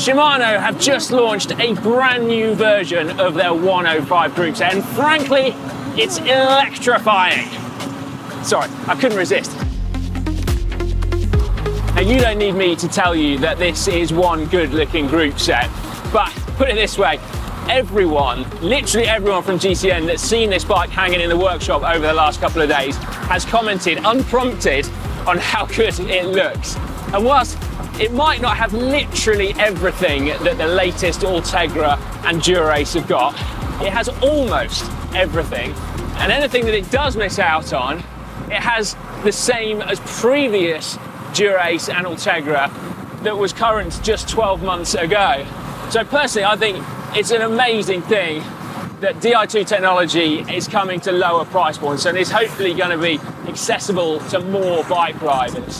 Shimano have just launched a brand new version of their 105 group set, and frankly, it's electrifying. Sorry, I couldn't resist. Now, you don't need me to tell you that this is one good looking group set, but put it this way everyone, literally everyone from GCN that's seen this bike hanging in the workshop over the last couple of days has commented unprompted on how good it looks. And whilst it might not have literally everything that the latest Ultegra and Dura-Ace have got, it has almost everything. And anything that it does miss out on, it has the same as previous Dura-Ace and Ultegra that was current just 12 months ago. So personally, I think it's an amazing thing that Di2 technology is coming to lower price points and is hopefully going to be accessible to more bike riders.